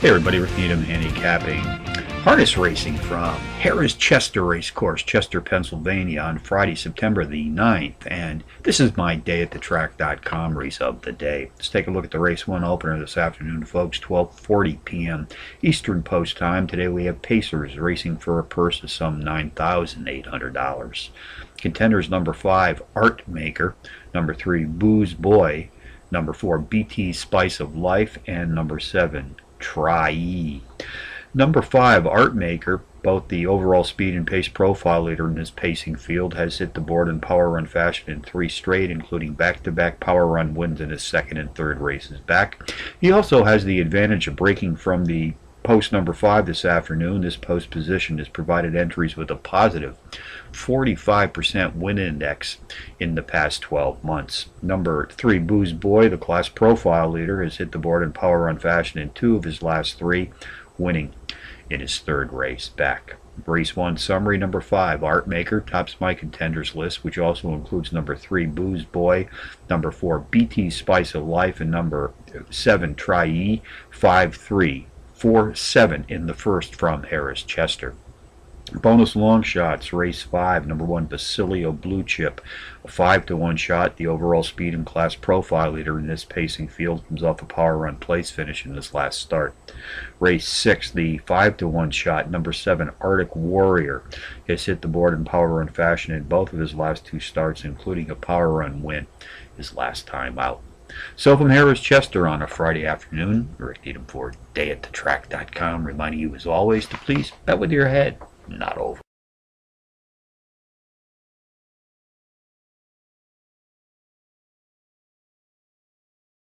Hey everybody, Rick Needham handicapping harness racing from Harrah's Chester Race Course, Chester, Pennsylvania on Friday, September the 9th. And this is my day at the track.com race of the day. Let's take a look at the race one opener this afternoon, folks, 12:40 p.m. Eastern Post Time. Today we have Pacers racing for a purse of some $9,800. Contenders number 5, Art Maker, number 3, Booze Boy, number 4, BT Spice of Life, and number 7, Try. Number five, Art Maker, both the overall speed and pace profile leader in this pacing field, has hit the board in power run fashion in three straight, including back-to-back power run wins in his second and third races back. He also has the advantage of breaking from the post number five this afternoon. This post position has provided entries with a positive 45% win index in the past 12 months. Number three, Booze Boy, the class profile leader, has hit the board in power run fashion in two of his last three, winning in his third race back. Race 1 summary number 5 Art Maker tops my contenders list which also includes number 3 Booze Boy, number 4 BT Spice of Life and number 7 Try E, 5 3 4 7 in the first from Harrah's Chester. Bonus long shots, race 5, number 1 Basilio Blue Chip. A 5 to 1 shot, the overall speed and class profile leader in this pacing field comes off a power run place finish in this last start. Race 6, the 5 to 1 shot, number 7 Arctic Warrior has hit the board in power run fashion in both of his last two starts, including a power run win his last time out. So from Harrah's Chester on a Friday afternoon, Rick Needham for dayatthetrack.com, reminding you as always to please bet with your head not over.